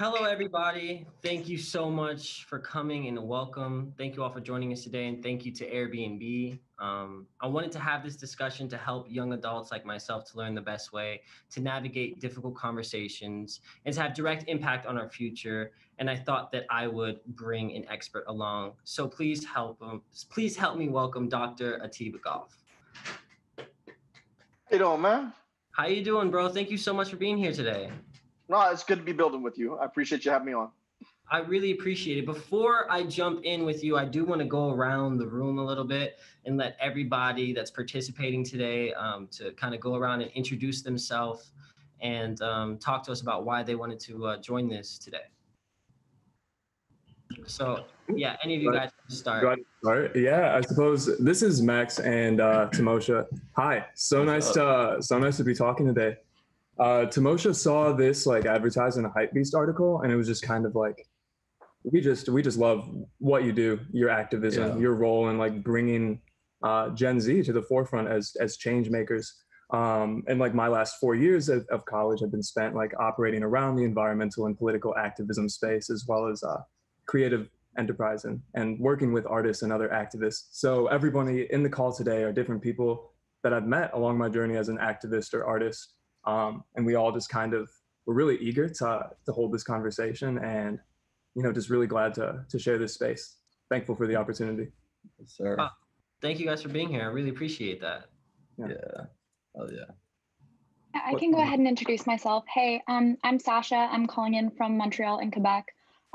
Hello, everybody. Thank you so much for coming and welcome. Thank you all for joining us today, and thank you to Airbnb. Um, I wanted to have this discussion to help young adults like myself to learn the best way to navigate difficult conversations and to have direct impact on our future. And I thought that I would bring an expert along. So please help um, please help me welcome Dr. Atiba Goff. Doing, man? How you doing, bro? Thank you so much for being here today. No, it's good to be building with you. I appreciate you having me on. I really appreciate it. Before I jump in with you, I do want to go around the room a little bit and let everybody that's participating today um, to kind of go around and introduce themselves and um, talk to us about why they wanted to uh, join this today. So, yeah, any of you guys start. Go ahead start. Yeah, I suppose this is Max and uh, Timosha. Hi, so nice to so nice to be talking today. Uh, Timosha saw this like advertised in a Hypebeast article, and it was just kind of like, we just we just love what you do, your activism, yeah. your role in like bringing uh, Gen Z to the forefront as as change makers. Um, and like my last four years of, of, college have been spent like operating around the environmental and political activism space, as well as uh, creative enterprise and, and working with artists and other activists. So everybody in the call today are different people that I've met along my journey as an activist or artist. Um, and we all just kind of were really eager to to hold this conversation, and you know, just really glad to to share this space. Thankful for the opportunity. Yes, sir. Uh, thank you guys for being here. I really appreciate that. Yeah. yeah. Oh yeah. I can go ahead and introduce myself. Hey, um, I'm Sasha. I'm calling in from Montreal in Quebec.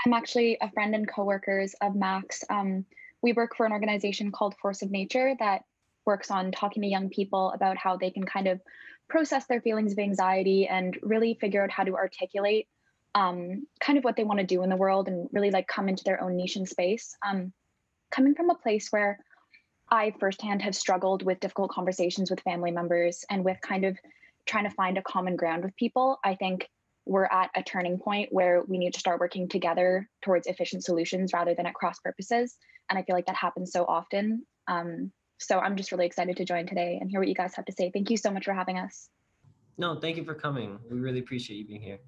I'm actually a friend and coworkers of Max. Um, we work for an organization called Force of Nature that works on talking to young people about how they can kind of process their feelings of anxiety and really figure out how to articulate um, kind of what they want to do in the world and really like come into their own niche and space. Um, coming from a place where I firsthand have struggled with difficult conversations with family members and with kind of trying to find a common ground with people, I think we're at a turning point where we need to start working together towards efficient solutions rather than at cross purposes. And I feel like that happens so often. Um, so I'm just really excited to join today and hear what you guys have to say. Thank you so much for having us. No, thank you for coming. We really appreciate you being here.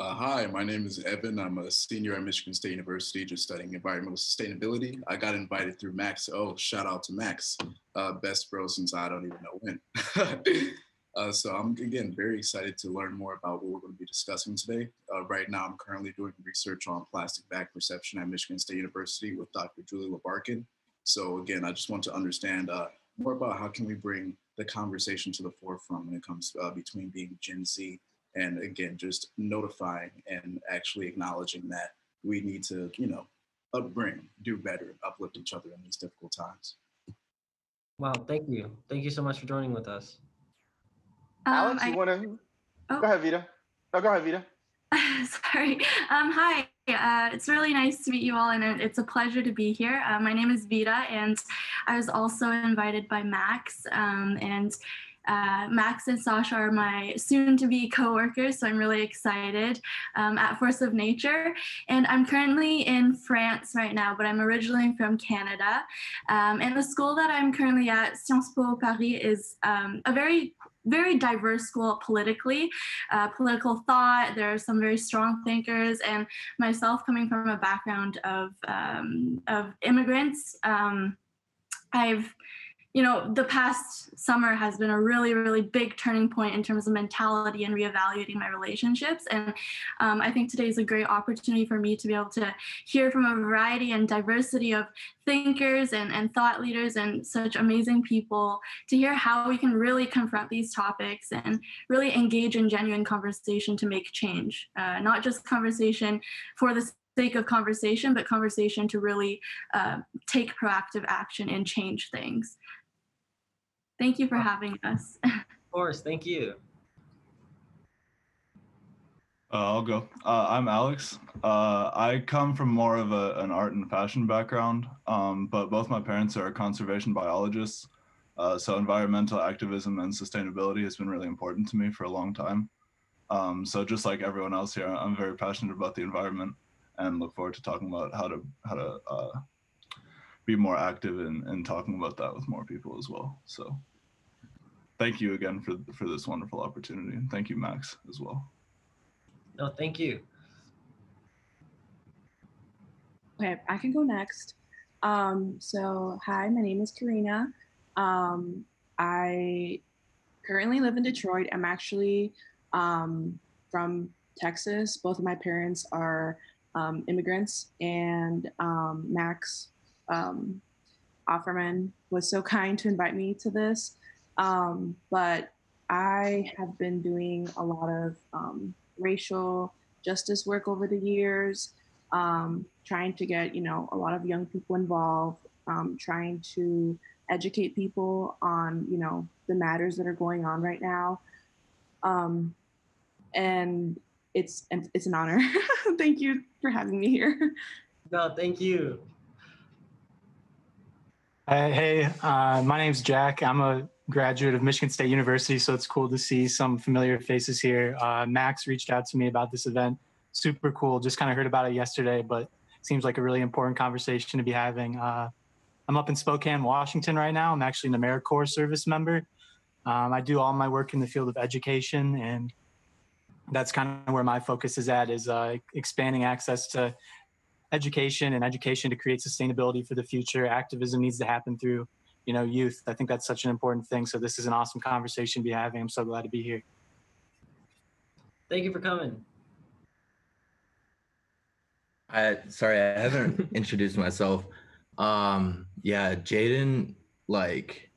Uh, hi, my name is Evan. I'm a senior at Michigan State University, just studying environmental sustainability. I got invited through Max. Oh, shout out to Max, uh, best bro since I don't even know when. uh, so I'm again very excited to learn more about what we're going to be discussing today. Uh, right now, I'm currently doing research on plastic bag perception at Michigan State University with Dr. Julie Labarkin. So again, I just want to understand uh, more about how can we bring the conversation to the forefront when it comes uh, between being Gen Z and again, just notifying and actually acknowledging that we need to, you know, upbring, do better, uplift each other in these difficult times. Wow, thank you. Thank you so much for joining with us. Um, Alex, you want to? Oh. Go ahead, Vita. No, go ahead, Vita. Sorry. Um, hi. Uh, it's really nice to meet you all, and it's a pleasure to be here. Uh, my name is Vita, and I was also invited by Max. Um, and uh, Max and Sasha are my soon-to-be co-workers, so I'm really excited um, at Force of Nature. And I'm currently in France right now, but I'm originally from Canada. Um, and the school that I'm currently at, Sciences Po Paris, is um, a very very diverse school politically, uh, political thought. There are some very strong thinkers, and myself coming from a background of um, of immigrants, um, I've you know, the past summer has been a really, really big turning point in terms of mentality and reevaluating my relationships. And um, I think today is a great opportunity for me to be able to hear from a variety and diversity of thinkers and, and thought leaders and such amazing people to hear how we can really confront these topics and really engage in genuine conversation to make change, uh, not just conversation for the sake of conversation, but conversation to really uh, take proactive action and change things. Thank you for having us. of course, thank you. Uh, I'll go. Uh, I'm Alex. Uh, I come from more of a, an art and fashion background, um, but both my parents are conservation biologists. Uh, so environmental activism and sustainability has been really important to me for a long time. Um, so just like everyone else here, I'm very passionate about the environment and look forward to talking about how to how to uh, be more active in, in talking about that with more people as well. So thank you again for, for this wonderful opportunity. And thank you, Max, as well. No, thank you. Okay, I can go next. Um, so, hi, my name is Karina. Um, I currently live in Detroit. I'm actually um, from Texas. Both of my parents are um, immigrants, and um, Max um, Offerman was so kind to invite me to this. Um, but I have been doing a lot of um, racial justice work over the years, um, trying to get you know a lot of young people involved, um, trying to educate people on you know the matters that are going on right now, um, and it's it's an honor. thank you for having me here. No, thank you. Uh, hey, uh, my name's Jack. I'm a graduate of Michigan State University, so it's cool to see some familiar faces here. Uh, Max reached out to me about this event. Super cool. Just kind of heard about it yesterday, but seems like a really important conversation to be having. Uh, I'm up in Spokane, Washington right now. I'm actually an AmeriCorps service member. Um, I do all my work in the field of education, and that's kind of where my focus is at is uh, expanding access to education and education to create sustainability for the future. Activism needs to happen through you know, youth. I think that's such an important thing. So this is an awesome conversation to be having. I'm so glad to be here. Thank you for coming. I sorry, I haven't introduced myself. Um, yeah, Jaden, like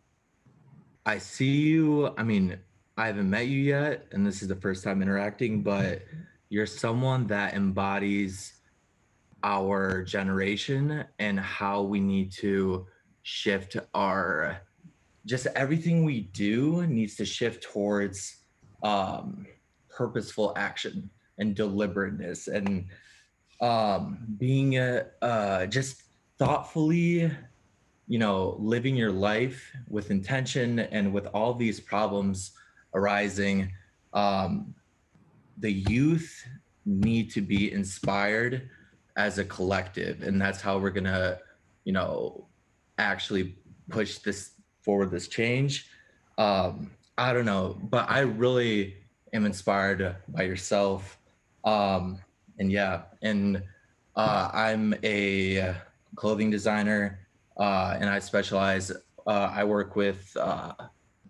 I see you. I mean, I haven't met you yet, and this is the first time interacting, but you're someone that embodies our generation and how we need to shift our just everything we do needs to shift towards um, purposeful action and deliberateness and um, being a, uh, just thoughtfully you know living your life with intention and with all these problems arising um, the youth need to be inspired as a collective and that's how we're gonna you know actually push this forward, this change. Um, I don't know, but I really am inspired by yourself. Um, and yeah, and uh, I'm a clothing designer, uh, and I specialize. Uh, I work with uh,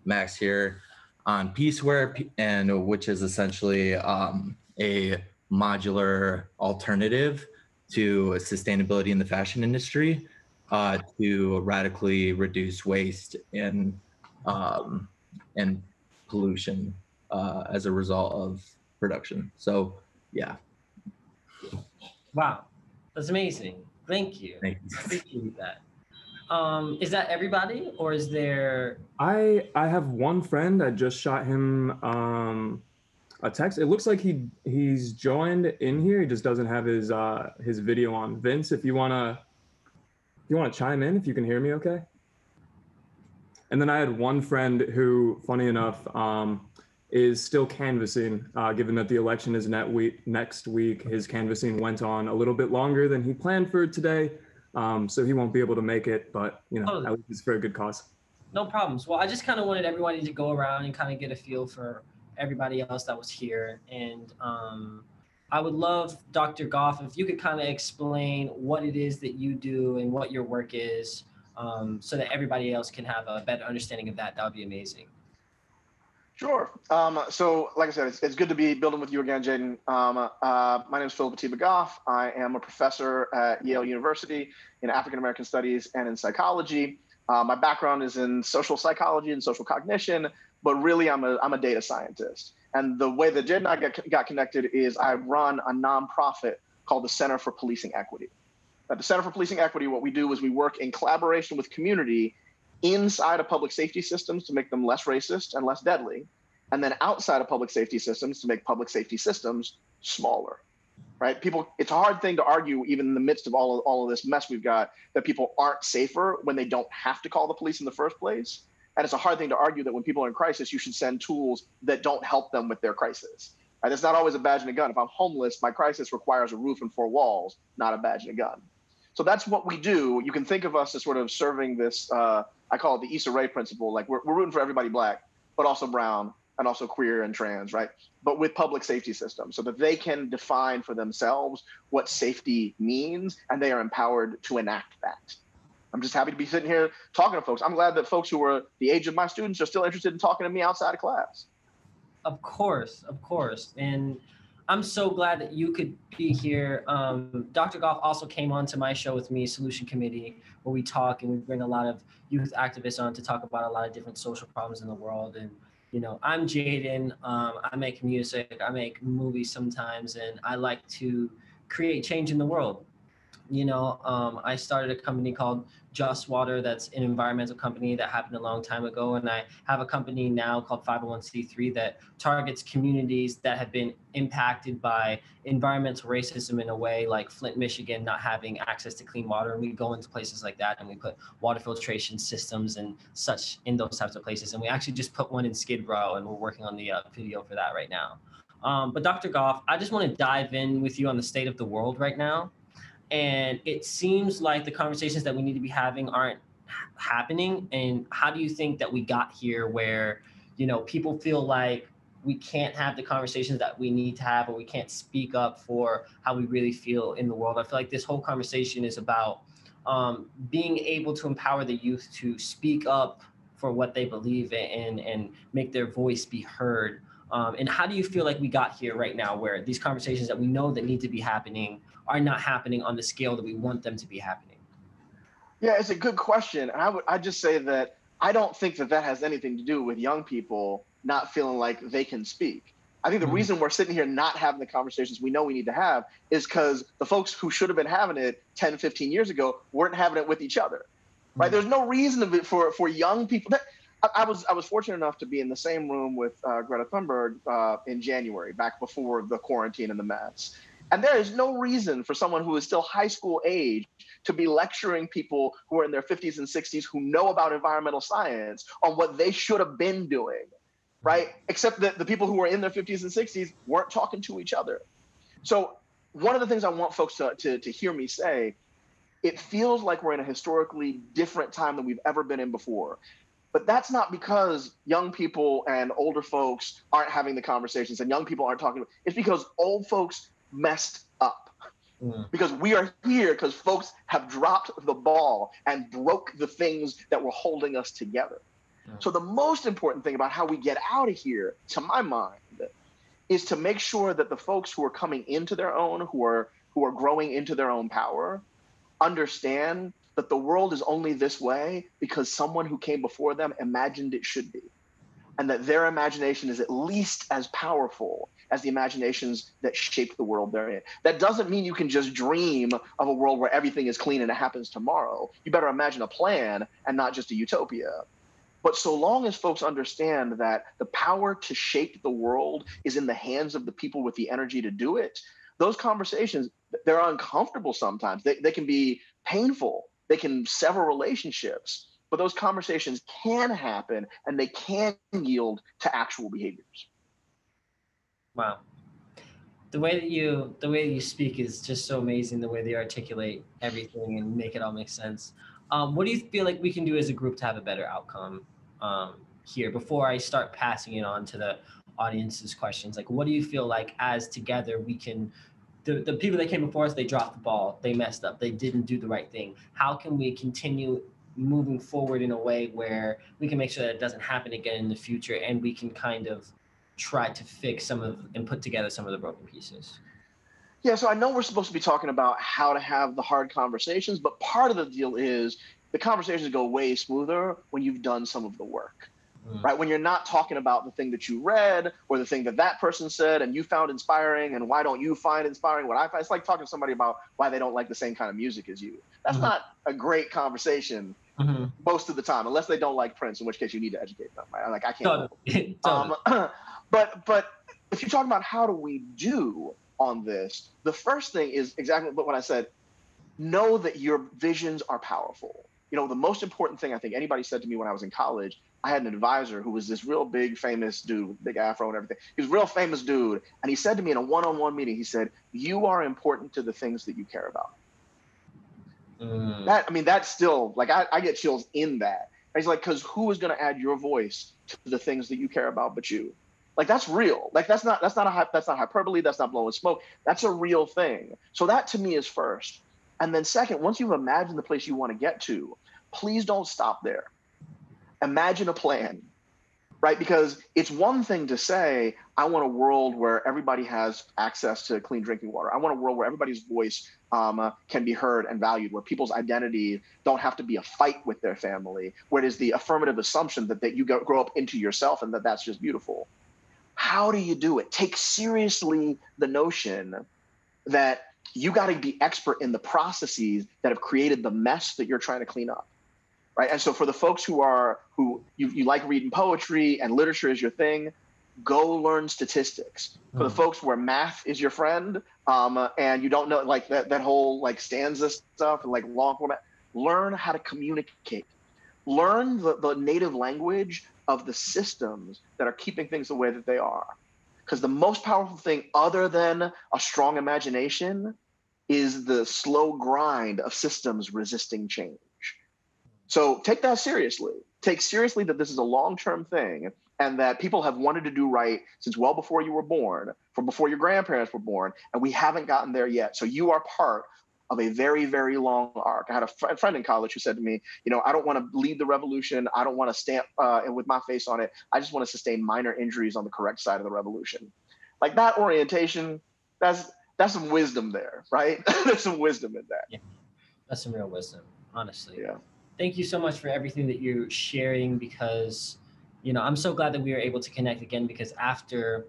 Max here on Pieceware, and which is essentially um, a modular alternative to sustainability in the fashion industry uh, to radically reduce waste and um, and pollution uh, as a result of production. So, yeah. Wow, that's amazing. Thank you. Thank you. Appreciate that. Um, is that everybody, or is there? I I have one friend. I just shot him um, a text. It looks like he he's joined in here. He just doesn't have his uh, his video on. Vince, if you wanna if you want to chime in if you can hear me okay? And then I had one friend who, funny enough, um, is still canvassing, uh, given that the election is net week, next week. His canvassing went on a little bit longer than he planned for today, um, so he won't be able to make it, but you know, oh. at least it's for a good cause. No problems. Well, I just kind of wanted everybody to go around and kind of get a feel for everybody else that was here. And um, I would love, Dr. Goff, if you could kind of explain what it is that you do and what your work is um, so that everybody else can have a better understanding of that. That would be amazing. Sure. Um, so, like I said, it's, it's, good to be building with you again, Jaden. Um, uh, my name is Phillip Atiba Goff. I am a professor at Yale University in African American Studies and in psychology. Uh, my background is in social psychology and social cognition, but really, I'm a, I'm a data scientist. And the way that Jed and I got, got connected is I run a nonprofit called the Center for Policing Equity. At the Center for Policing Equity, what we do is we work in collaboration with community inside of public safety systems to make them less racist and less deadly, and then outside of public safety systems to make public safety systems smaller. Right? People, it's a hard thing to argue, even in the midst of all of, all of this mess we've got, that people aren't safer when they don't have to call the police in the first place. And it's a hard thing to argue that when people are in crisis, you should send tools that don't help them with their crisis. And it's not always a badge and a gun. If I'm homeless, my crisis requires a roof and four walls, not a badge and a gun. So that's what we do. You can think of us as sort of serving this, uh, I call it the Issa Rae principle. Like we're, we're rooting for everybody black, but also brown, and also queer and trans, right? But with public safety systems so that they can define for themselves what safety means and they are empowered to enact that. I'm just happy to be sitting here talking to folks. I'm glad that folks who are the age of my students are still interested in talking to me outside of class. Of course, of course. And I'm so glad that you could be here. Um, Dr. Goff also came on to my show with me, Solution Committee, where we talk and we bring a lot of youth activists on to talk about a lot of different social problems in the world. And, you know, I'm Jaden. Um, I make music, I make movies sometimes, and I like to create change in the world. You know, um, I started a company called just Water, that's an environmental company that happened a long time ago. And I have a company now called 501c3 that targets communities that have been impacted by environmental racism in a way like Flint, Michigan, not having access to clean water. And we go into places like that and we put water filtration systems and such in those types of places. And we actually just put one in Skid Row and we're working on the uh, video for that right now. Um, but Dr. Goff, I just want to dive in with you on the state of the world right now and it seems like the conversations that we need to be having aren't happening. And how do you think that we got here where you know people feel like we can't have the conversations that we need to have or we can't speak up for how we really feel in the world? I feel like this whole conversation is about um, being able to empower the youth to speak up for what they believe in and make their voice be heard. Um, and how do you feel like we got here right now where these conversations that we know that need to be happening are not happening on the scale that we want them to be happening? Yeah, it's a good question. I would I just say that I don't think that that has anything to do with young people not feeling like they can speak. I think the mm-hmm. reason we're sitting here not having the conversations we know we need to have is because the folks who should have been having it 10, 15 years ago weren't having it with each other. Right? Mm-hmm. There's no reason for for young people. That, I, I, was I was fortunate enough to be in the same room with uh, Greta Thunberg uh, in January, back before the quarantine and the mess. And there is no reason for someone who is still high school age to be lecturing people who are in their 50s and 60s who know about environmental science on what they should have been doing, right? Except that the people who are in their 50s and 60s weren't talking to each other. So, one of the things I want folks to, to, to hear me say it feels like we're in a historically different time than we've ever been in before. But that's not because young people and older folks aren't having the conversations and young people aren't talking. It's because old folks messed up. Mm. Because we are here because folks have dropped the ball and broke the things that were holding us together. Mm. So, the most important thing about how we get out of here, to my mind, is to make sure that the folks who are coming into their own, who are who are growing into their own power, understand that the world is only this way because someone who came before them imagined it should be. And that their imagination is at least as powerful as the imaginations that shape the world they're in. That doesn't mean you can just dream of a world where everything is clean and it happens tomorrow. You better imagine a plan and not just a utopia. But so long as folks understand that the power to shape the world is in the hands of the people with the energy to do it, those conversations, they're uncomfortable sometimes. They, they can be painful, they can sever relationships, but those conversations can happen and they can yield to actual behaviors. Wow. The way that you the way that you speak is just so amazing. The way they articulate everything and make it all make sense. Um, what do you feel like we can do as a group to have a better outcome um, here? Before I start passing it on to the audience's questions, like what do you feel like as together we can the, the people that came before us, they dropped the ball, they messed up, they didn't do the right thing. How can we continue moving forward in a way where we can make sure that it doesn't happen again in the future and we can kind of try to fix some of and put together some of the broken pieces? Yeah, so I know we're supposed to be talking about how to have the hard conversations, but part of the deal is the conversations go way smoother when you've done some of the work. Mm. Right? When you're not talking about the thing that you read or the thing that that person said and you found inspiring and why don't you find inspiring what I find. It's like talking to somebody about why they don't like the same kind of music as you. That's mm-hmm. not a great conversation mm-hmm. most of the time, unless they don't like Prince, in which case you need to educate them. Right? Like I can't. Totally. totally. Um, But but if you're talking about how do we do on this, the first thing is exactly what I said. Know that your visions are powerful. You know, the most important thing I think anybody said to me when I was in college, I had an advisor who was this real big, famous dude, big afro and everything. He was a real famous dude. And he said to me in a one on one meeting, he said, You are important to the things that you care about. Mm. That, I mean, that's still like, I, I get chills in that. And he's like, Because who is going to add your voice to the things that you care about but you? Like that's real. Like that's not that's not a that's not hyperbole. That's not blowing smoke. That's a real thing. So that to me is first. And then second, once you've imagined the place you want to get to, please don't stop there. Imagine a plan right? Because it's one thing to say, I want a world where everybody has access to clean drinking water. I want a world where everybody's voice um, uh, can be heard and valued, where people's identity don't have to be a fight with their family, where it is the affirmative assumption that, that you go, grow up into yourself and that that's just beautiful. How do you do it? Take seriously the notion that you got to be expert in the processes that have created the mess that you're trying to clean up right? And so for the folks who are who you, you like reading poetry and literature is your thing, go learn statistics. For the hmm. folks where math is your friend, um, and you don't know like that that whole like stanza stuff and like long format, learn how to communicate. Learn the, the native language of the systems that are keeping things the way that they are. Because the most powerful thing, other than a strong imagination, is the slow grind of systems resisting change. So take that seriously. Take seriously that this is a long term thing and that people have wanted to do right since well before you were born, from before your grandparents were born, and we haven't gotten there yet. So you are part of a very, very long arc. I had a fr- friend in college who said to me, you know, I don't want to lead the revolution. I don't want to stamp uh, with my face on it. I just want to sustain minor injuries on the correct side of the revolution. Like that orientation, that's that's some wisdom there, right? There's some wisdom in that. Yeah, that's some real wisdom, honestly. Yeah thank you so much for everything that you're sharing because you know i'm so glad that we were able to connect again because after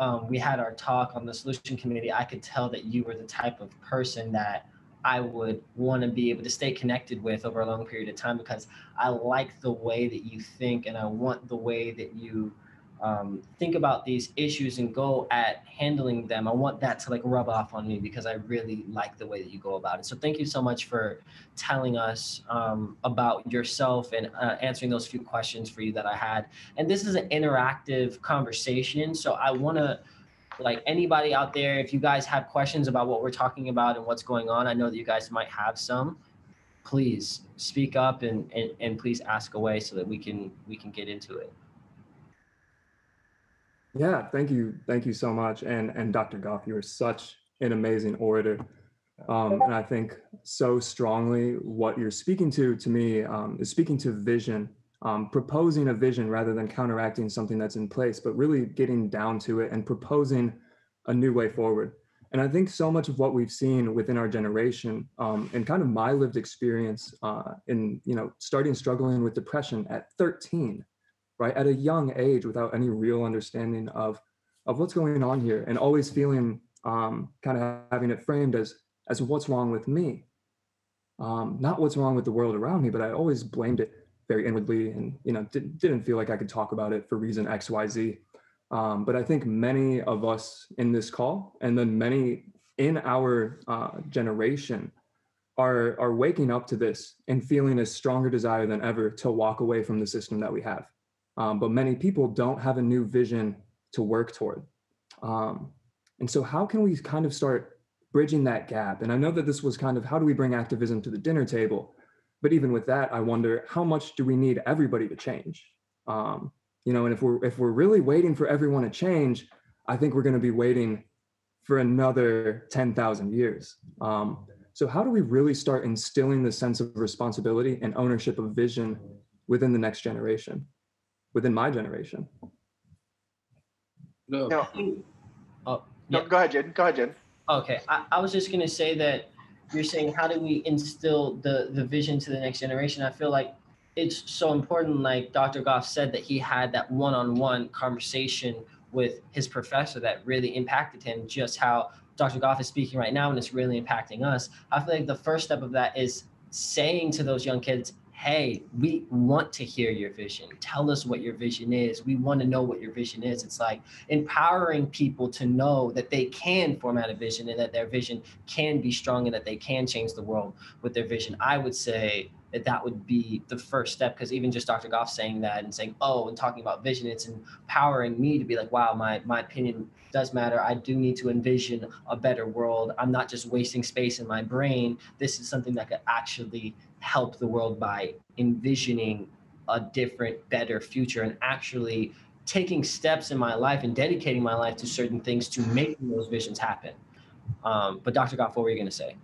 um, we had our talk on the solution committee i could tell that you were the type of person that i would want to be able to stay connected with over a long period of time because i like the way that you think and i want the way that you um, think about these issues and go at handling them. I want that to like rub off on me because I really like the way that you go about it. So thank you so much for telling us um, about yourself and uh, answering those few questions for you that I had. And this is an interactive conversation. So I want to like anybody out there, if you guys have questions about what we're talking about and what's going on, I know that you guys might have some. Please speak up and, and, and please ask away so that we can we can get into it. Yeah, thank you, thank you so much. And and Dr. Goff, you are such an amazing orator, um, and I think so strongly what you're speaking to to me um, is speaking to vision, um, proposing a vision rather than counteracting something that's in place, but really getting down to it and proposing a new way forward. And I think so much of what we've seen within our generation, um, and kind of my lived experience uh, in you know starting struggling with depression at 13 right at a young age without any real understanding of of what's going on here and always feeling um, kind of having it framed as as what's wrong with me. Um, not what's wrong with the world around me but i always blamed it very inwardly and you know didn't, didn't feel like i could talk about it for reason xyz um, but i think many of us in this call and then many in our uh, generation are are waking up to this and feeling a stronger desire than ever to walk away from the system that we have um, but many people don't have a new vision to work toward. Um, and so, how can we kind of start bridging that gap? And I know that this was kind of how do we bring activism to the dinner table? But even with that, I wonder how much do we need everybody to change? Um, you know, and if we're if we're really waiting for everyone to change, I think we're going to be waiting for another ten thousand years. Um, so, how do we really start instilling the sense of responsibility and ownership of vision within the next generation? Within my generation. No. no. Oh, yeah. no, go ahead, Jen. Go ahead, Jen. Okay, I, I was just gonna say that you're saying how do we instill the the vision to the next generation? I feel like it's so important. Like Dr. Goff said that he had that one-on-one conversation with his professor that really impacted him. Just how Dr. Goff is speaking right now, and it's really impacting us. I feel like the first step of that is saying to those young kids, hey, we want to hear your vision. Tell us what your vision is. We want to know what your vision is. It's like empowering people to know that they can format a vision and that their vision can be strong and that they can change the world with their vision. I would say that that would be the first step because even just Dr. Goff saying that and saying, oh, and talking about vision, it's empowering me to be like, wow, my, my opinion does matter. I do need to envision a better world. I'm not just wasting space in my brain. This is something that could actually help the world by envisioning a different, better future and actually taking steps in my life and dedicating my life to certain things to making those visions happen. Um, but Dr. Goff, what were you going to say?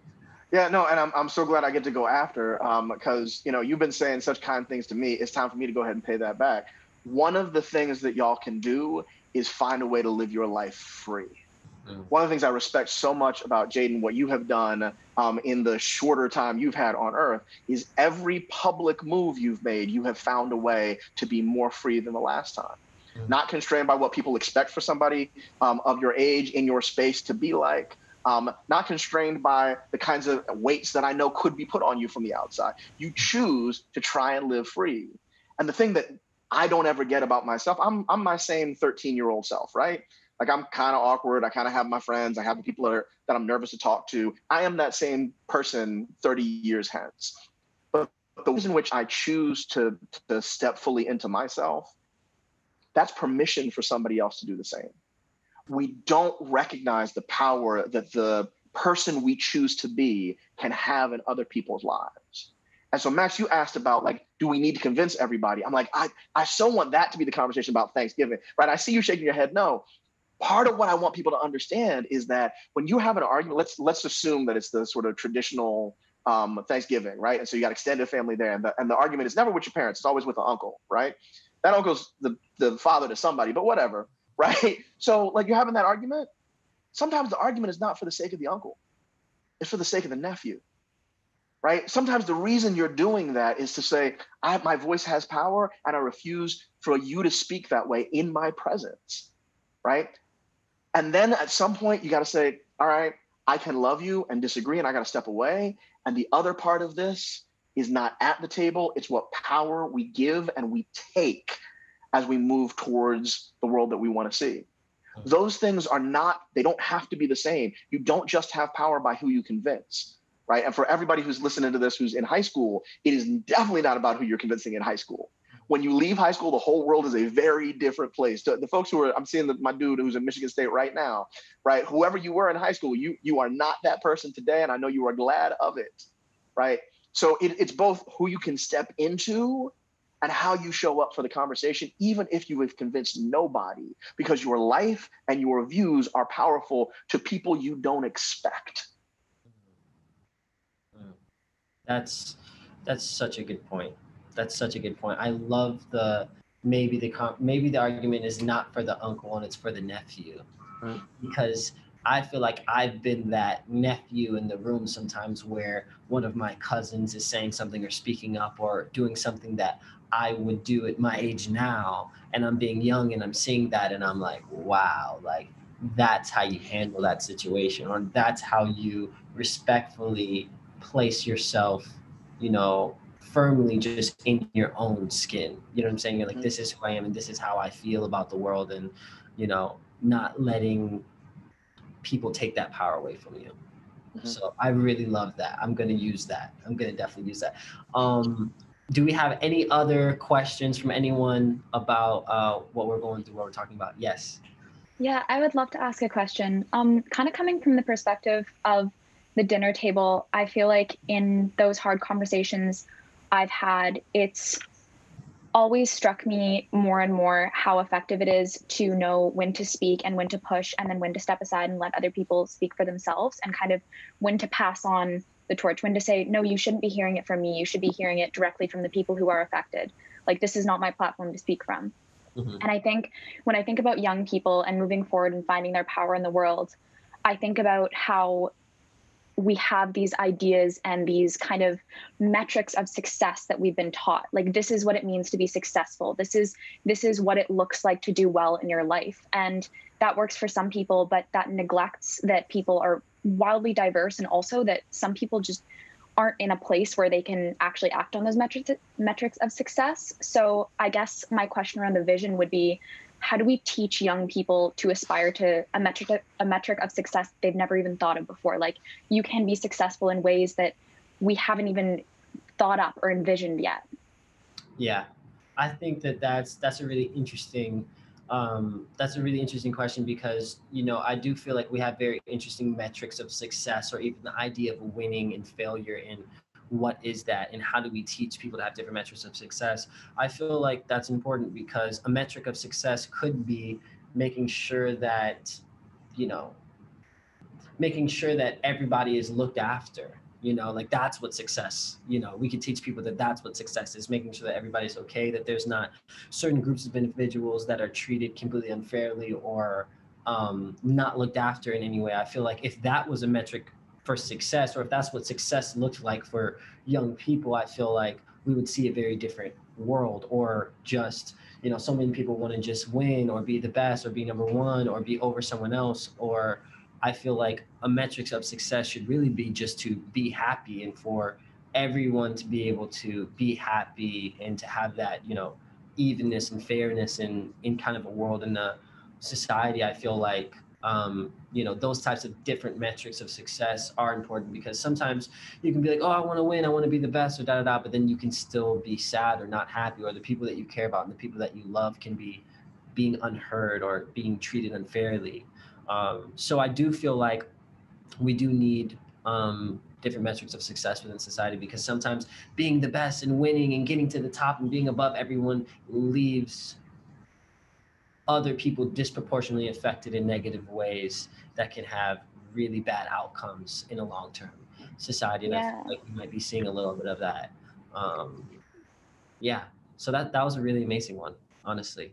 Yeah, no, and I'm, I'm so glad I get to go after because, um, you know, you've been saying such kind things to me. It's time for me to go ahead and pay that back. One of the things that y'all can do is find a way to live your life free. Mm. One of the things I respect so much about Jaden, what you have done um, in the shorter time you've had on Earth, is every public move you've made, you have found a way to be more free than the last time. Mm. Not constrained by what people expect for somebody um, of your age in your space to be like. Um, not constrained by the kinds of weights that I know could be put on you from the outside. You choose to try and live free. And the thing that I don't ever get about myself, I'm, I'm my same 13 year old self, right? Like I'm kind of awkward. I kind of have my friends. I have the people that are that I'm nervous to talk to. I am that same person 30 years hence. But the ways in which I choose to to step fully into myself, that's permission for somebody else to do the same. We don't recognize the power that the person we choose to be can have in other people's lives. And so, Max, you asked about like, do we need to convince everybody? I'm like, I, I so want that to be the conversation about Thanksgiving, right? I see you shaking your head. No, part of what I want people to understand is that when you have an argument, let's let's assume that it's the sort of traditional um, Thanksgiving, right? And so you got extended family there, and the, and the argument is never with your parents; it's always with the uncle, right? That uncle's the the father to somebody, but whatever, right? So like you're having that argument. Sometimes the argument is not for the sake of the uncle; it's for the sake of the nephew, right? Sometimes the reason you're doing that is to say, I, my voice has power, and I refuse for you to speak that way in my presence, right? And then at some point, you got to say, all right, I can love you and disagree, and I got to step away. And the other part of this is not at the table, it's what power we give and we take as we move towards the world that we want to see. Hmm. Those things are not, they don't have to be the same. You don't just have power by who you convince, right? And for everybody who's listening to this who's in high school, it is definitely not about who you're convincing in high school when you leave high school, the whole world is a very different place. The, folks who are, I'm seeing the, my dude who's in Michigan State right now, right? Whoever you were in high school, you you are not that person today, and I know you are glad of it, right? So it, it's both who you can step into and how you show up for the conversation, even if you have convinced nobody, because your life and your views are powerful to people you don't expect. Mm. That's that's such a good point that's such a good point. I love the maybe the maybe the argument is not for the uncle and it's for the nephew, right? because I feel like I've been that nephew in the room sometimes where one of my cousins is saying something or speaking up or doing something that I would do at my age now, and I'm being young and I'm seeing that and I'm like, wow, like that's how you handle that situation or that's how you respectfully place yourself you know firmly just in your own skin. You know what I'm saying? You're like, mm-hmm. this is who I am and this is how I feel about the world, and you know, not letting people take that power away from you. Mm-hmm. So I really love that. I'm gonna use that. I'm gonna definitely use that. Um, do we have any other questions from anyone about uh, what we're going through, what we're talking about? Yes. Yeah, I would love to ask a question. Um, kind of coming from the perspective of the dinner table, I feel like in those hard conversations, I've had, it's always struck me more and more how effective it is to know when to speak and when to push and then when to step aside and let other people speak for themselves and kind of when to pass on the torch when to say no you shouldn't be hearing it from me. You should be hearing it directly from the people who are affected. Like this is not my platform to speak from. Mm-hmm. and i think when i think about young people and moving forward and finding their power in the world i think about how we have these ideas and these kind of metrics of success that we've been taught. Like this is what it means to be successful. This is this is what it looks like to do well in your life. And that works for some people but that neglects that people are wildly diverse and also that some people just aren't in a place where they can actually act on those metrics metrics of success. So i guess my question around the vision would be how do we teach young people to aspire to a metric a metric of success they've never even thought of before? Like you can be successful in ways that we haven't even thought up or envisioned yet. Yeah i think that that's that's a really interesting um, that's a really interesting question because you know i do feel like we have very interesting metrics of success or even the idea of winning and failure in what is that and how do we teach people to have different metrics of success? I feel like that's important because a metric of success could be making sure that you know making sure that everybody is looked after you know like that's what success you know we can teach people that that's what success is making sure that everybody's okay that there's not certain groups of individuals that are treated completely unfairly or um, not looked after in any way. I feel like if that was a metric for success or if that's what success looked like for young people i feel like we would see a very different world or just you know so many people want to just win or be the best or be number one or be over someone else or I feel like a metrics of success should really be just to be happy and for everyone to be able to be happy and to have that, you know, evenness and fairness in in kind of a world in a society. I feel like um, you know those types of different metrics of success are important because sometimes you can be like, oh, I want to win, I want to be the best, or da da da, but then you can still be sad or not happy, or the people that you care about and the people that you love can be being unheard or being treated unfairly. Um, so I do feel like we do need um, different metrics of success within society because sometimes being the best and winning and getting to the top and being above everyone leaves other people disproportionately affected in negative ways that can have really bad outcomes in a long-term society. And yeah. I feel like we might be seeing a little bit of that. Um, yeah. So that that was a really amazing one, honestly.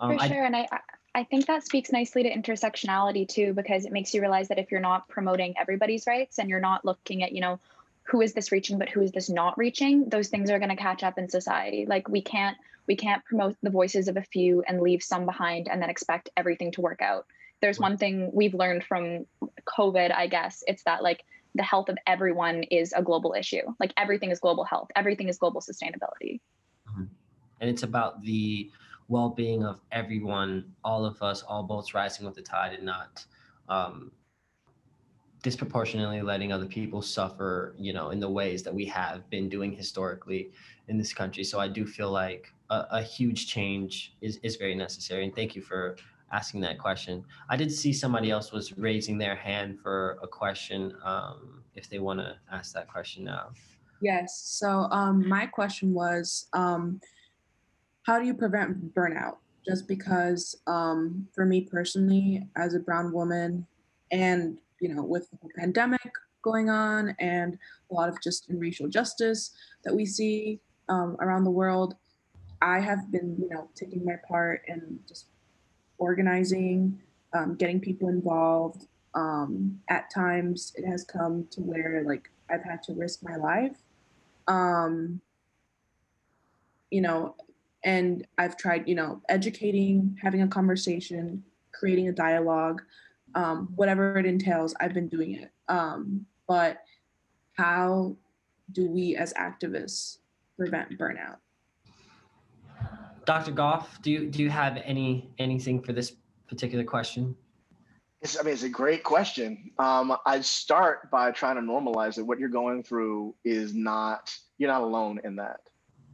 Um, For sure, I, and I I think that speaks nicely to intersectionality too, because it makes you realize that if you're not promoting everybody's rights and you're not looking at, you know, who is this reaching, but who is this not reaching, those things are going to catch up in society. Like we can't we can't promote the voices of a few and leave some behind and then expect everything to work out. There's one thing we've learned from COVID, I guess, it's that like the health of everyone is a global issue. Like everything is global health, everything is global sustainability. Mm-hmm. And it's about the well-being of everyone, all of us, all boats rising with the tide, and not um, disproportionately letting other people suffer, you know, in the ways that we have been doing historically in this country. So I do feel like a, a huge change is is very necessary. And thank you for asking that question. I did see somebody else was raising their hand for a question. Um, if they want to ask that question now. Yes. So um, my question was. Um, how do you prevent burnout? Just because um, for me personally, as a brown woman, and you know, with the pandemic going on and a lot of just in racial justice that we see um, around the world, I have been, you know, taking my part in just organizing, um, getting people involved. Um, at times, it has come to where like I've had to risk my life. Um, you know, and I've tried, you know, educating, having a conversation, creating a dialogue, um, whatever it entails, I've been doing it. Um, but how do we as activists prevent burnout? Dr. Goff, do you do you have any anything for this particular question? It's, I mean, it's a great question. Um, I'd start by trying to normalize that what you're going through is not you're not alone in that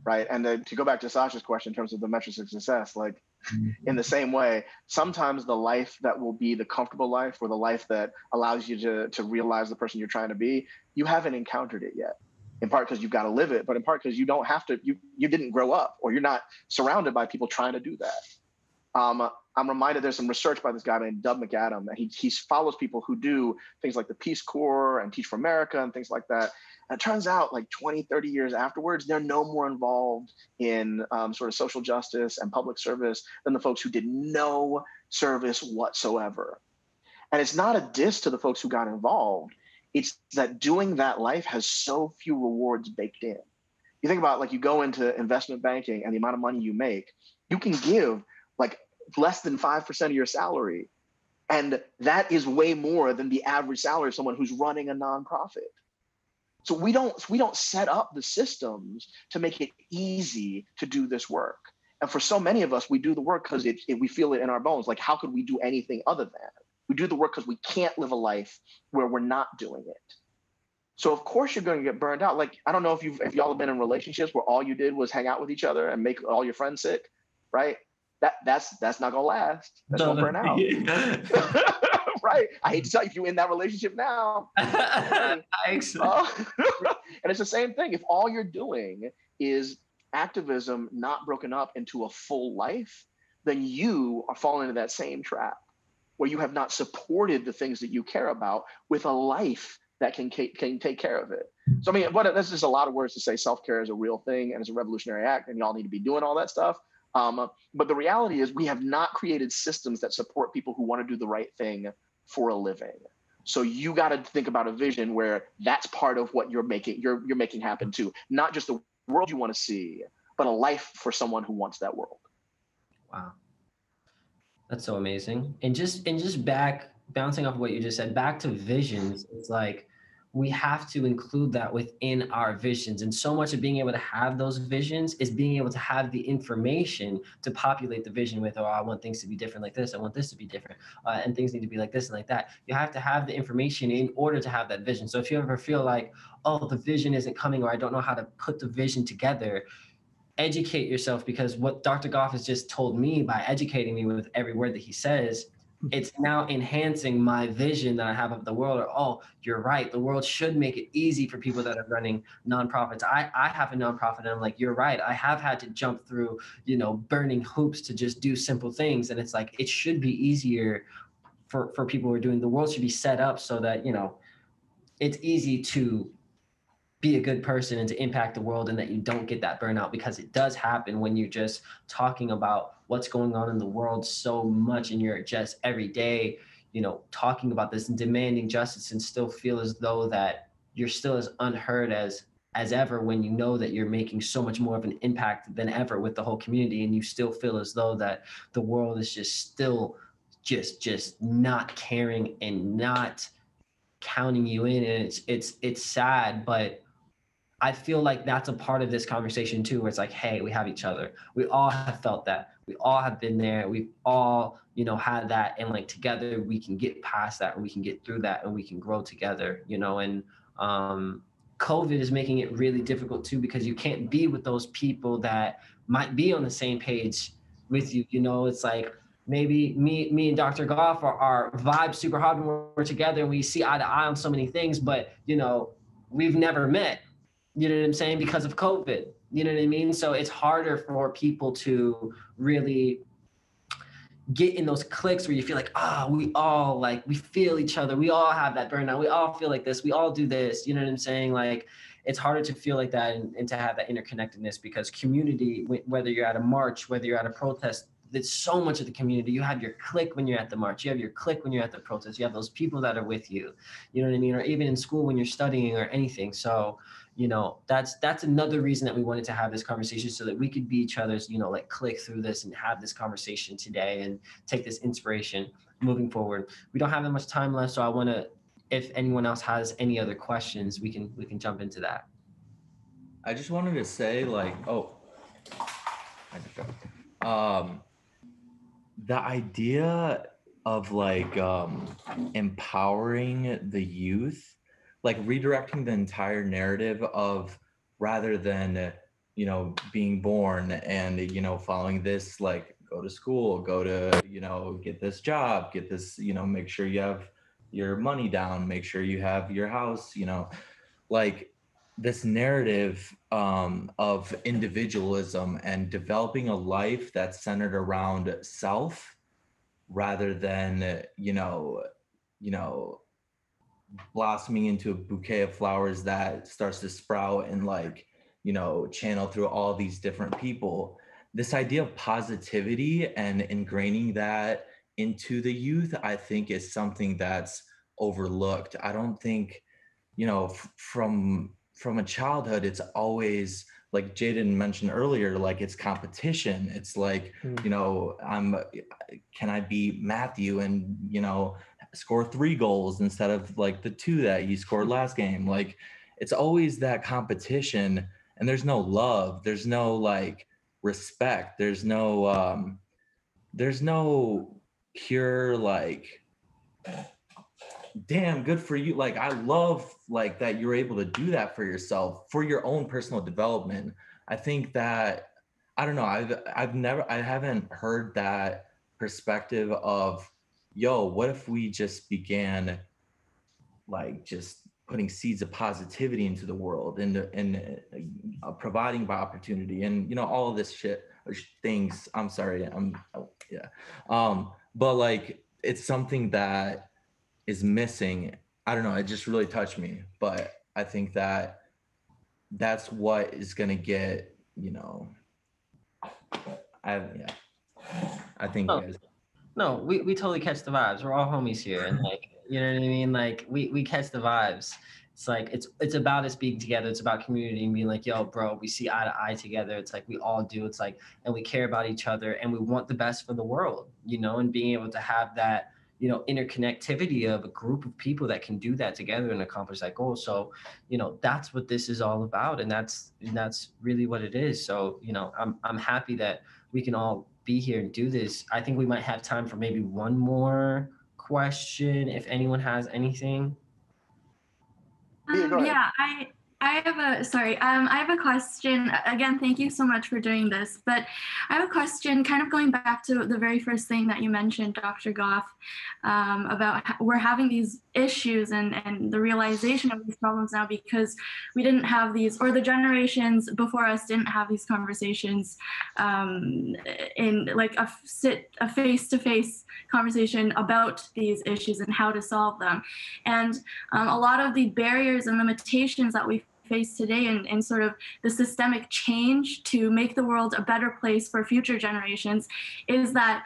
right? And to, to go back to Sasha's question in terms of the metrics of success, like mm-hmm. in the same way, sometimes the life that will be the comfortable life or the life that allows you to, to realize the person you're trying to be, you haven't encountered it yet. In part because you've got to live it, but in part because you don't have to, you, you didn't grow up or you're not surrounded by people trying to do that. Um, I'm reminded there's some research by this guy named Doug McAdam, and he, he follows people who do things like the Peace Corps and Teach for America and things like that. And it turns out, like 20, 30 years afterwards, they're no more involved in um, sort of social justice and public service than the folks who did no service whatsoever. And it's not a diss to the folks who got involved. It's that doing that life has so few rewards baked in. You think about like you go into investment banking and the amount of money you make, you can give like less than 5% of your salary. And that is way more than the average salary of someone who's running a nonprofit. So we don't we don't set up the systems to make it easy to do this work. And for so many of us, we do the work because it, it, we feel it in our bones. Like, how could we do anything other than? We do the work because we can't live a life where we're not doing it. So of course you're going to get burned out. Like I don't know if you've if y'all have been in relationships where all you did was hang out with each other and make all your friends sick, right? That that's that's not gonna last. That's gonna burn out. right? I hate to tell you, if you're in that relationship now, uh, and it's the same thing. If all you're doing is activism not broken up into a full life, then you are falling into that same trap where you have not supported the things that you care about with a life that can can take care of it. So I mean, what this is a lot of words to say. Self care is a real thing and it's a revolutionary act, and y'all need to be doing all that stuff. Um, but the reality is, we have not created systems that support people who want to do the right thing for a living. So you got to think about a vision where that's part of what you're making you're you're making happen too, not just the world you want to see, but a life for someone who wants that world. Wow. That's so amazing. And just and just back bouncing off of what you just said, back to visions, it's like we have to include that within our visions. And so much of being able to have those visions is being able to have the information to populate the vision with, oh, I want things to be different like this. I want this to be different. Uh, and things need to be like this and like that. You have to have the information in order to have that vision. So if you ever feel like, oh, the vision isn't coming or I don't know how to put the vision together, educate yourself because what Dr. Goff has just told me by educating me with every word that he says hmm. it's now enhancing my vision that I have of the world. Or, oh, you're right. The world should make it easy for people that are running nonprofits. I, I have a nonprofit and I'm like, you're right. I have had to jump through, you know, burning hoops to just do simple things. And it's like, it should be easier for, for people who are doing the world should be set up so that, you know, it's easy to be a good person and to impact the world and that you don't get that burnout because it does happen when you're just talking about what's going on in the world so much and you're just every day you know talking about this and demanding justice and still feel as though that you're still as unheard as as ever when you know that you're making so much more of an impact than ever with the whole community and you still feel as though that the world is just still just just not caring and not counting you in and it's it's it's sad but I feel like that's a part of this conversation too, where it's like, hey, we have each other. We all have felt that. We all have been there. We've all, you know, had that. And like together we can get past that and we can get through that and we can grow together, you know, and um COVID is making it really difficult too because you can't be with those people that might be on the same page with you. You know, it's like maybe me, me and Dr. Goff are, are vibe super hard when we're together and we see eye to eye on so many things, but you know, we've never met you know what I'm saying? Because of COVID. You know what I mean? So it's harder for people to really get in those clicks where you feel like, ah, oh, we all like, we feel each other. We all have that burnout. We all feel like this. We all do this. You know what I'm saying? Like, it's harder to feel like that and, and to have that interconnectedness because community, whether you're at a march, whether you're at a protest, it's so much of the community. You have your clique when you're at the march. You have your clique when you're at the protest. You have those people that are with you. You know what I mean? Or even in school when you're studying or anything. So you know that's that's another reason that we wanted to have this conversation so that we could be each other's you know like click through this and have this conversation today and take this inspiration moving forward. We don't have that much time left so i want to if anyone else has any other questions we can we can jump into that. I just wanted to say like oh um the idea of like um empowering the youth like redirecting the entire narrative of rather than you know being born and you know following this like go to school go to you know get this job get this you know make sure you have your money down make sure you have your house you know like this narrative um, of individualism and developing a life that's centered around self rather than you know you know blossoming into a bouquet of flowers that starts to sprout and like you know channel through all these different people. This idea of positivity and ingraining that into the youth i think is something that's overlooked. I don't think you know f- from from a childhood it's always like jaden mentioned earlier like it's competition. It's like mm. you know i'm can i be matthew? And you know score three goals instead of like the two that he scored last game. Like it's always that competition and there's no love. There's no like respect. There's no um there's no pure like damn good for you like i love like that you're able to do that for yourself for your own personal development i think that i don't know i've i've never i haven't heard that perspective of yo, what if we just began like just putting seeds of positivity into the world and and uh, providing by opportunity and you know all of this shit uh, things. I'm sorry, I'm oh, yeah, um, but like it's something that is missing. I don't know. It just really touched me, but I think that that's what is gonna get you know. I yeah. I think. Oh. No, we, we totally catch the vibes. We're all homies here, and like you know what I mean. Like we we catch the vibes. It's like it's it's about us being together. It's about community and being like, yo, bro, we see eye to eye together. It's like we all do. It's like, and we care about each other, and we want the best for the world, you know. And being able to have that, you know, interconnectivity of a group of people that can do that together and accomplish that goal. So, you know, that's what this is all about, and that's and that's really what it is. So, you know, I'm I'm happy that we can all be here and do this. I think we might have time for maybe one more question if anyone has anything. Um, yeah, I I have a sorry. Um, I have a question. Again, thank you so much for doing this. But I have a question, kind of going back to the very first thing that you mentioned, Dr. Goff, um, about we're having these issues and and the realization of these problems now because we didn't have these, or the generations before us didn't have these conversations um, in like a sit a face to face conversation about these issues and how to solve them. And um, a lot of the barriers and limitations that we face today and, and sort of the systemic change to make the world a better place for future generations is that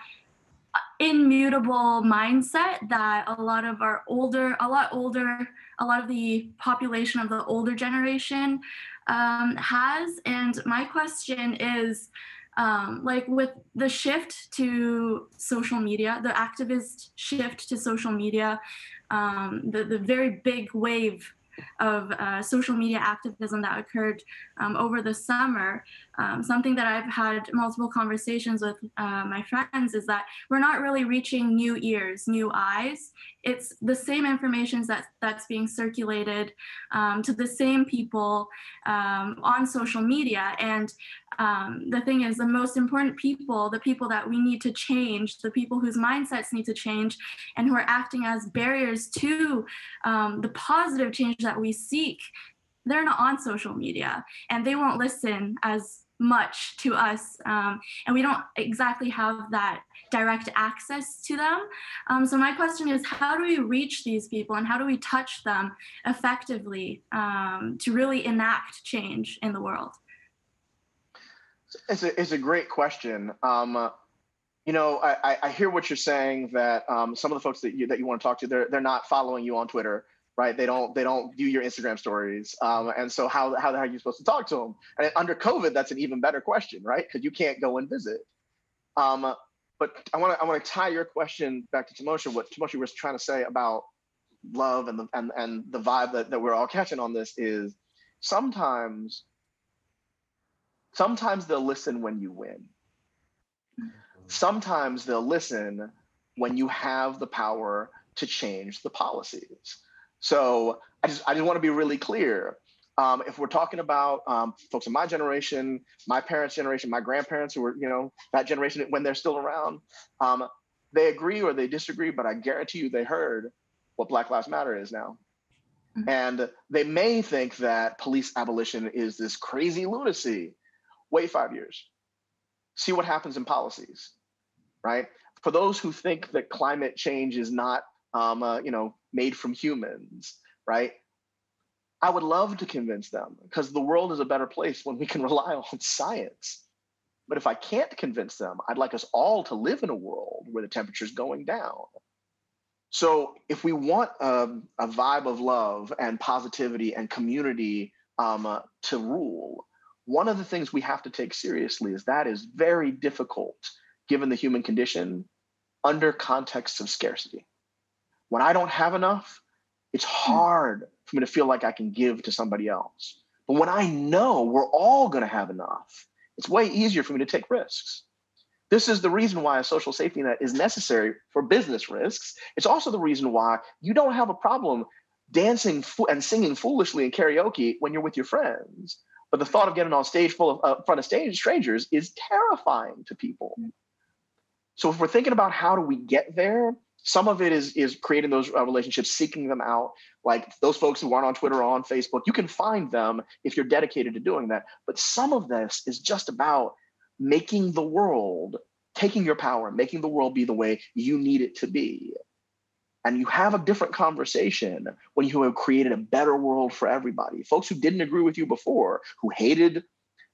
immutable mindset that a lot of our older, a lot older, a lot of the population of the older generation um, has. And my question is, um, like with the shift to social media, the activist shift to social media, um, the, the very big wave of uh, social media activism that occurred um, over the summer, um, something that I've had multiple conversations with uh, my friends is that we're not really reaching new ears, new eyes. It's the same information that, that's being circulated um, to the same people um, on social media. And um, the thing is, the most important people, the people that we need to change, the people whose mindsets need to change, and who are acting as barriers to um, the positive change that we seek, they're not on social media and they won't listen as much to us um, and we don't exactly have that direct access to them. Um, so my question is how do we reach these people and how do we touch them effectively um, to really enact change in the world? It's a, it's a great question. Um, you know I, I hear what you're saying that um, some of the folks that you, that you want to talk to they're, they're not following you on twitter right? They don't they don't view your Instagram stories, um, and so how how the heck are you supposed to talk to them? And under COVID, that's an even better question, right? Because you can't go and visit. Um, but I want to I want to tie your question back to Timosha. What Timosha was trying to say about love and the and and the vibe that, that we're all catching on this is sometimes sometimes they'll listen when you win. Sometimes they'll listen when you have the power to change the policies. So I just I just want to be really clear. Um, if we're talking about um, folks in my generation, my parents' generation, my grandparents who were, you know, that generation when they're still around, um, they agree or they disagree, but I guarantee you they heard what Black Lives Matter is now. Mm-hmm. And they may think that police abolition is this crazy lunacy. Wait five years. See what happens in policies, right? For those who think that climate change is not um, uh, you know, made from humans, right? I would love to convince them because the world is a better place when we can rely on science. But if I can't convince them, I'd like us all to live in a world where the temperature is going down. So if we want um, a vibe of love and positivity and community um, uh, to rule, one of the things we have to take seriously is that is very difficult given the human condition under contexts of scarcity. When I don't have enough, it's hmm. hard for me to feel like I can give to somebody else. But when I know we're all going to have enough, it's way easier for me to take risks. This is the reason why a social safety net is necessary for business risks. It's also the reason why you don't have a problem dancing fo- and singing foolishly in karaoke when you're with your friends. But the thought of getting on stage full of uh, front of stage strangers is terrifying to people. So if we're thinking about how do we get there, some of it is is creating those uh, relationships, seeking them out. Like those folks who aren't on Twitter or on Facebook, you can find them if you're dedicated to doing that. But some of this is just about making the world, taking your power, making the world be the way you need it to be. And you have a different conversation when you have created a better world for everybody. Folks who didn't agree with you before, who hated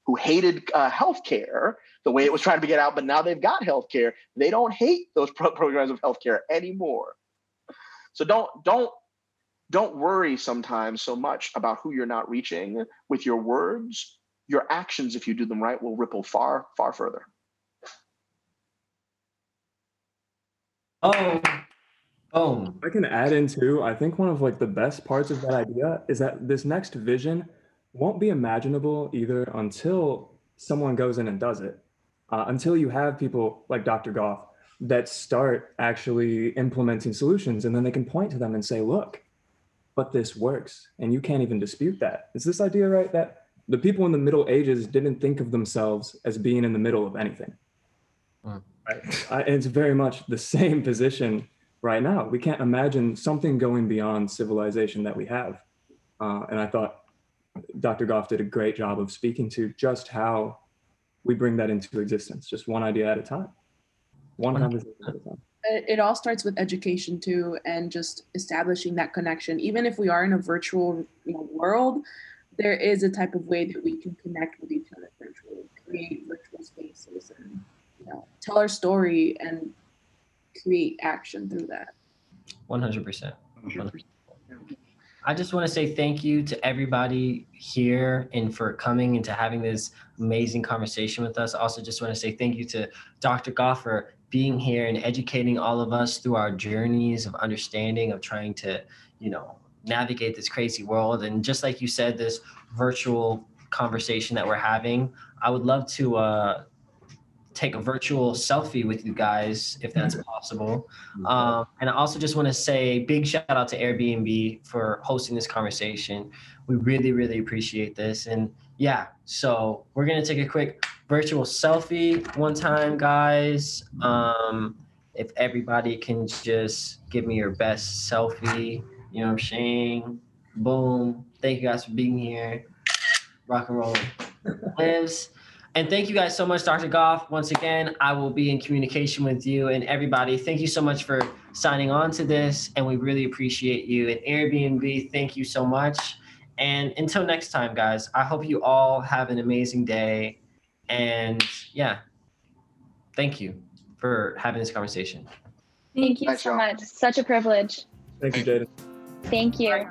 who hated uh, healthcare the way it was trying to get out, but now they've got healthcare. They don't hate those pro- programs of healthcare anymore. So don't don't don't worry sometimes so much about who you're not reaching with your words. Your actions, if you do them right, will ripple far far further. Oh, boom. I can add in too. I think one of like the best parts of that idea is that this next vision won't be imaginable either until someone goes in and does it. Uh, until you have people like Dr. Goff that start actually implementing solutions and then they can point to them and say, look, but this works. And you can't even dispute that. Is this idea right? That the people in the Middle Ages didn't think of themselves as being in the middle of anything. Mm. Right? I, it's very much the same position right now. We can't imagine something going beyond civilization that we have. Uh, and I thought Dr. Goff did a great job of speaking to just how we bring that into existence, just one idea at a time, one conversation at a time. It all starts with education too, and just establishing that connection. Even if we are in a virtual you know, world, there is a type of way that we can connect with each other virtually, create virtual spaces, and you know, tell our story and create action through that. One hundred percent. I just want to say thank you to everybody here and for coming and to having this amazing conversation with us. Also, just want to say thank you to Dr. Goff for being here and educating all of us through our journeys of understanding, of trying to, you know, navigate this crazy world. And just like you said, this virtual conversation that we're having, I would love to uh, take a virtual selfie with you guys if that's possible. Um, and I also just want to say big shout out to Airbnb for hosting this conversation. We really, really appreciate this. And yeah, so we're gonna take a quick virtual selfie one time, guys. Um, if everybody can just give me your best selfie, you know what I'm saying? Boom. Thank you guys for being here. Rock and roll lives. And thank you guys so much, Dr. Goff. Once again, I will be in communication with you and everybody. Thank you so much for signing on to this, and we really appreciate you. And Airbnb, thank you so much. And until next time, guys, I hope you all have an amazing day. And yeah, thank you for having this conversation. Thank you Thanks, so y'all. much. Such a privilege. Thank you, Jaden. Thank you.